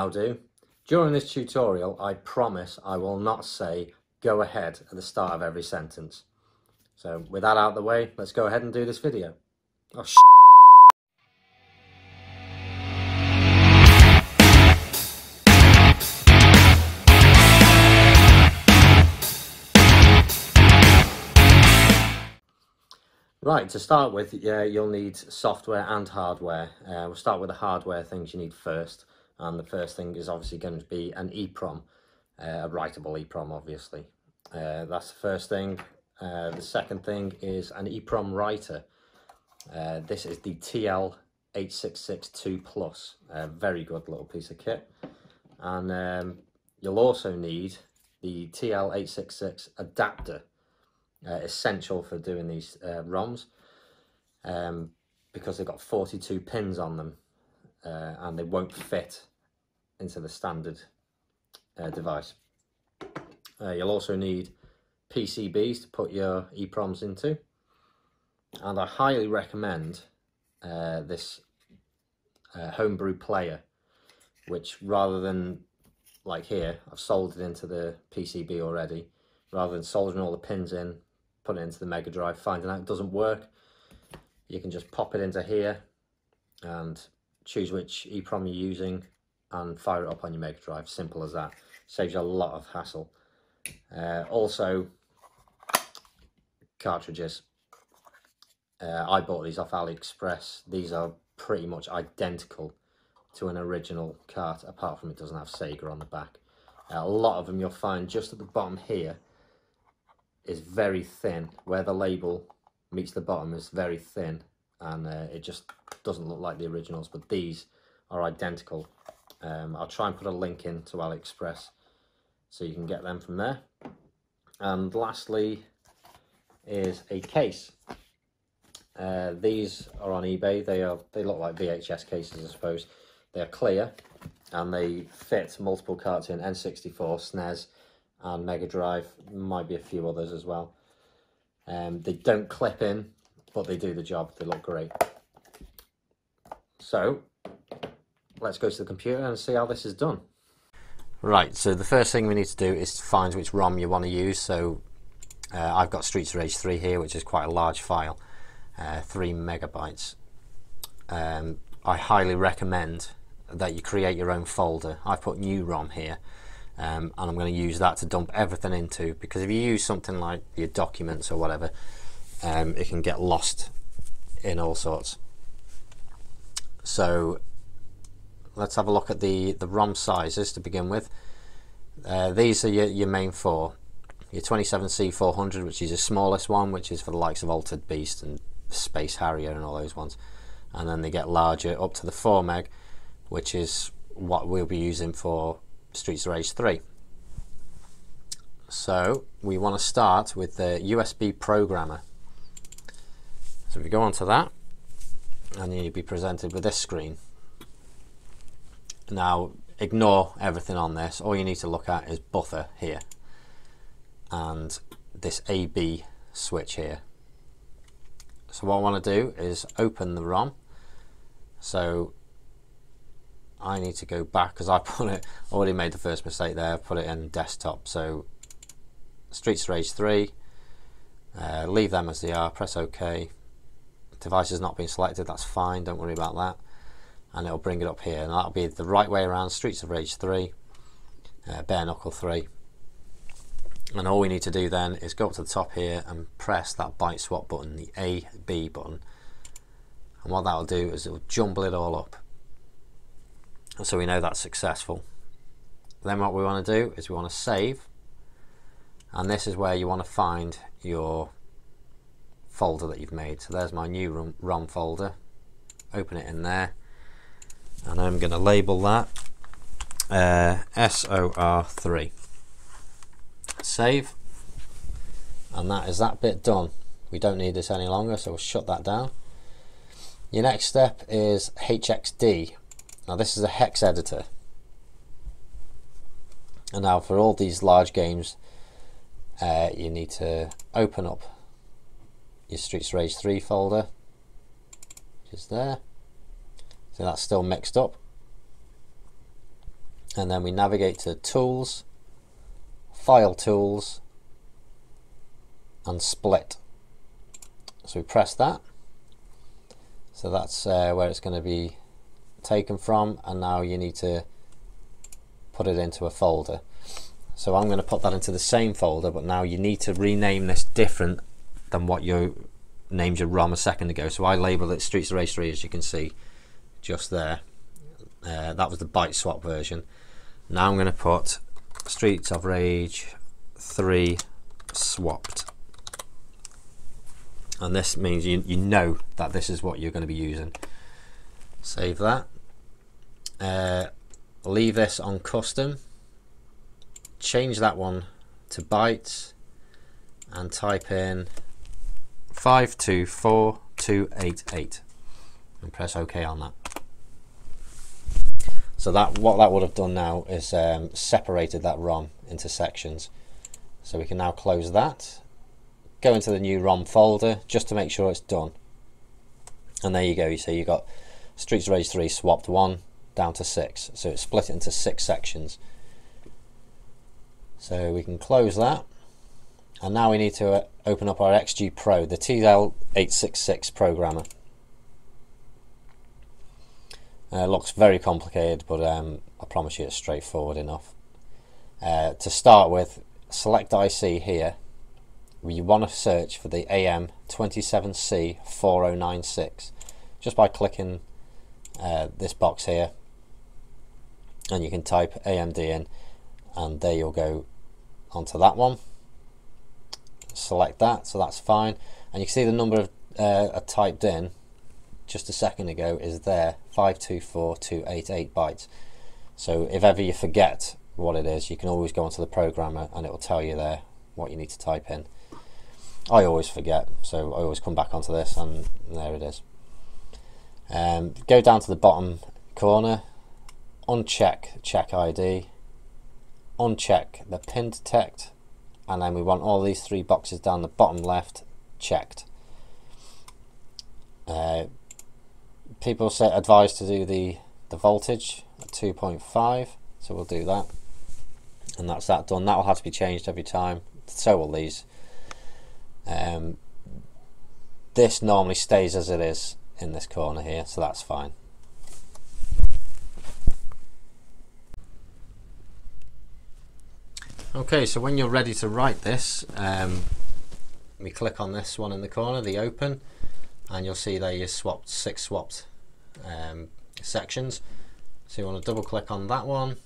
How do? During this tutorial, I promise I will not say go ahead at the start of every sentence. So with that out of the way, let's go ahead and do this video. Oh, Right, to start with, yeah, you'll need software and hardware. Uh, we'll start with the hardware things you need first. And the first thing is obviously going to be an EEPROM, uh, a writable EEPROM, obviously. Uh, that's the first thing. Uh, the second thing is an EEPROM writer. Uh, this is the TL866II Plus, a very good little piece of kit. And um, you'll also need the TL866 adapter uh, essential for doing these uh, ROMs um, because they've got 42 pins on them uh, and they won't fit into the standard uh, device. Uh, you'll also need PCBs to put your EEPROMs into and I highly recommend uh, this homebrew player which rather than like here I've soldered into the PCB already rather than soldering all the pins in putting it into the Mega Drive, finding out it doesn't work, you can just pop it into here and choose which EEPROM you're using and fire it up on your Mega Drive. Simple as that. Saves you a lot of hassle. Uh, also, cartridges. Uh, I bought these off AliExpress. These are pretty much identical to an original cart, apart from it doesn't have Sega on the back. Uh, a lot of them you'll find just at the bottom here is very thin. Where the label meets the bottom is very thin and uh, it just doesn't look like the originals, but these are identical. Um, I'll try and put a link in to AliExpress so you can get them from there. And lastly is a case. Uh, these are on eBay. They are they look like VHS cases, I suppose. They're clear and they fit multiple carts in N64, SNES, and Mega Drive, might be a few others as well. Um, they don't clip in, but they do the job. They look great. So, let's go to the computer and see how this is done. Right, so the first thing we need to do is to find which ROM you want to use. So, uh, I've got Streets of Rage 3 here, which is quite a large file, uh, 3 megabytes. Um, I highly recommend that you create your own folder. I've put new ROM here um, and I'm going to use that to dump everything into because if you use something like your documents or whatever um, it can get lost in all sorts so let's have a look at the the ROM sizes to begin with uh, these are your, your main four your 27C400 which is the smallest one which is for the likes of Altered Beast and Space Harrier and all those ones and then they get larger up to the 4 meg which is what we'll be using for Streets of Rage 3. So we want to start with the USB programmer. So if you go onto that, and you'll be presented with this screen. Now ignore everything on this. All you need to look at is buffer here and this AB switch here. So what I want to do is open the ROM. So I need to go back because I put it already made the first mistake there put it in desktop so Streets Rage 3 uh, leave them as they are press OK device has not been selected that's fine don't worry about that and it'll bring it up here. And that'll be the right way around Streets of Rage 3 uh, Bare Knuckle 3 and all we need to do then is go up to the top here and press that byte swap button the A B button. And what that'll do is it'll jumble it all up. So we know that's successful. Then what we want to do is we want to save. And this is where you want to find your folder that you've made. So there's my new ROM folder. Open it in there and I'm going to label that uh, SOR3 save. And that is that bit done. We don't need this any longer so we'll shut that down. Your next step is HXD now this is a hex editor. And now for all these large games, uh, you need to open up your Streets Rage 3 folder, which is there. So that's still mixed up. and then we navigate to tools file tools and split. So we press that. So that's uh, where it's going to be taken from and now you need to put it into a folder. So I'm going to put that into the same folder but now you need to rename this different than what you named your ROM a second ago. So I labeled it Streets of Rage 3 as you can see just there. Uh, that was the byte swap version. Now I'm going to put Streets of Rage 3 swapped. And this means you, you know that this is what you're going to be using. Save that. Uh, leave this on custom. Change that one to bytes and type in 524288 and press OK on that. So that what that would have done now is um, separated that ROM into sections. So we can now close that, go into the new ROM folder just to make sure it's done. And there you go, you see you got Streets Rage 3 swapped 1 down to 6. So it's split into 6 sections. So we can close that. And now we need to uh, open up our XG Pro, the TL866 programmer. Uh, looks very complicated, but um, I promise you it's straightforward enough. Uh, to start with, select IC here. You want to search for the AM27C4096 just by clicking uh, this box here and you can type AMD in and there you'll go onto that one select that so that's fine and you can see the number of uh, I typed in just a second ago is there. 524288 bytes. So if ever you forget what it is you can always go onto the programmer and it will tell you there what you need to type in. I always forget so I always come back onto this and there it is. Um, go down to the bottom corner uncheck check ID uncheck the pin detect and then we want all these three boxes down the bottom left checked. Uh, people say advised to do the the voltage at 2.5 so we'll do that. And that's that done. That will have to be changed every time. So will these. Um, this normally stays as it is in this corner here so that's fine. Okay, so when you're ready to write this, um, we click on this one in the corner, the open, and you'll see there you swapped six swapped um, sections. So you want to double click on that one.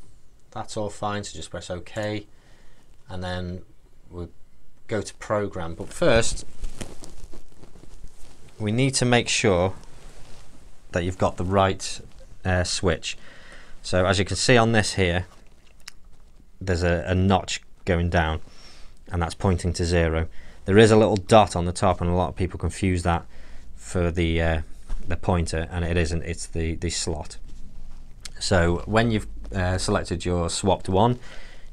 That's all fine, so just press OK, and then we'll go to program. But first, we need to make sure that you've got the right uh, switch. So as you can see on this here, there's a, a notch going down and that's pointing to zero. There is a little dot on the top and a lot of people confuse that for the uh, the pointer and it isn't, it's the, the slot. So when you've uh, selected your swapped one,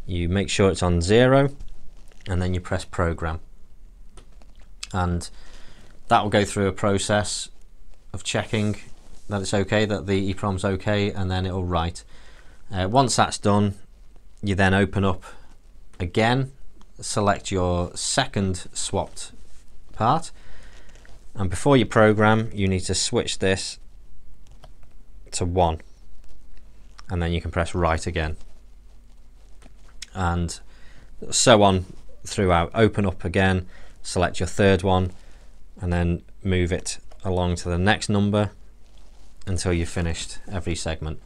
you make sure it's on zero and then you press program. And that will go through a process of checking that it's okay, that the EEPROM's okay, and then it'll write. Uh, once that's done, you then open up again select your second swapped part and before you program you need to switch this to 1 and then you can press write again. And so on throughout. Open up again select your third one and then move it along to the next number until you've finished every segment.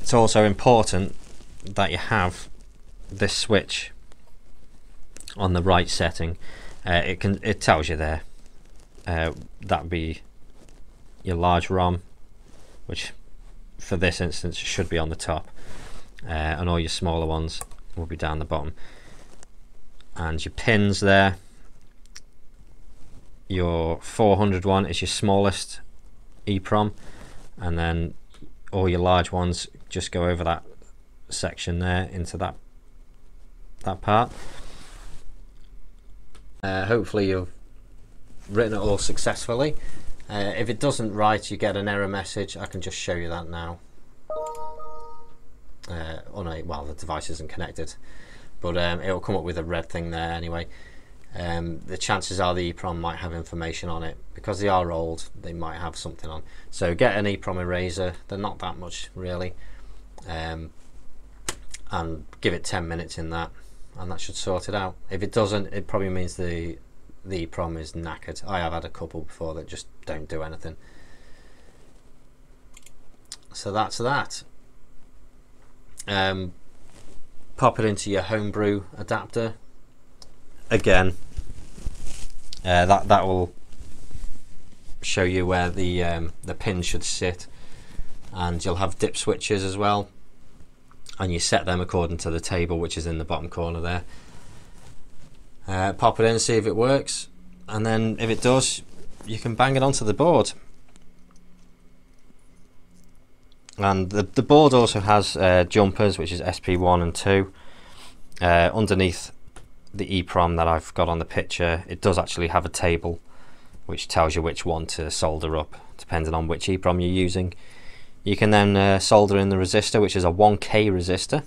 It's also important that you have this switch on the right setting. Uh, it can it tells you there. Uh, that'd be your large ROM, which for this instance should be on the top, uh, and all your smaller ones will be down the bottom. And your pins there. Your 400 one is your smallest EEPROM, and then all your large ones just go over that section there into that that part. Uh, hopefully you've written it all successfully. Uh, if it doesn't write, you get an error message. I can just show you that now. Uh, oh no, well the device isn't connected, but um, it will come up with a red thing there anyway. Um, the chances are the EEPROM might have information on it because they are old. They might have something on. So get an EEPROM eraser. They're not that much really, um, and give it 10 minutes in that, and that should sort it out. If it doesn't, it probably means the the EEPROM is knackered. I have had a couple before that just don't do anything. So that's that. Um, pop it into your homebrew adapter. Again, uh, that that will show you where the um, the pin should sit, and you'll have dip switches as well, and you set them according to the table which is in the bottom corner there. Uh, pop it in, see if it works, and then if it does, you can bang it onto the board. And the, the board also has uh, jumpers, which is SP1 and 2. Uh, underneath the EEPROM that I've got on the picture, it does actually have a table which tells you which one to solder up, depending on which EEPROM you're using. You can then uh, solder in the resistor, which is a 1K resistor.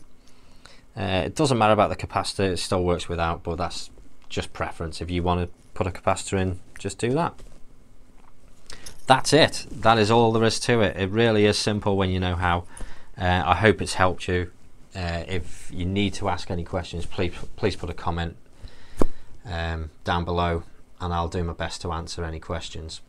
Uh, it doesn't matter about the capacitor, it still works without, but that's just preference. If you want to put a capacitor in, just do that. That's it. That is all there is to it. It really is simple when you know how. Uh, I hope it's helped you. Uh, if you need to ask any questions, please please put a comment um, down below, and I'll do my best to answer any questions.